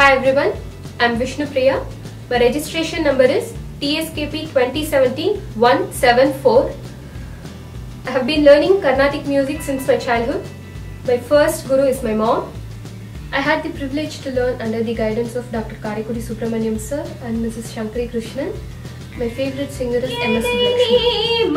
Hi everyone, I'm Vishnu Priya. My registration number is TSKP 2017-174. I have been learning Carnatic music since my childhood. My first guru is my mom. I had the privilege to learn under the guidance of Dr. Karikudi Subramaniam sir and Mrs. Shankari Krishnan. My favorite singer is MS Lakshmi.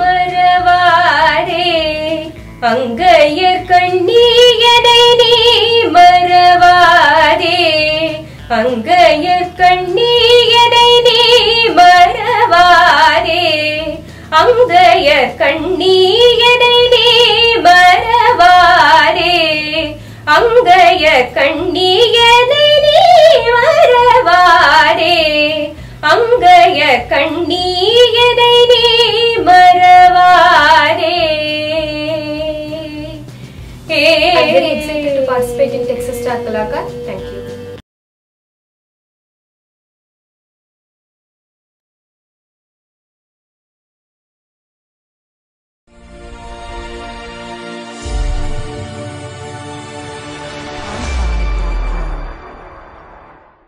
அங்கைய கண்ணீயனை நீ மறவாதே? அங்கைய கண்ணீயனை நீ மறவாதே? அங்கைய கண்ணீயனை நீ மறவாதே? அங்கைய கண்ணீயனை நீ மறவாதே? I've been excited to participate in Texas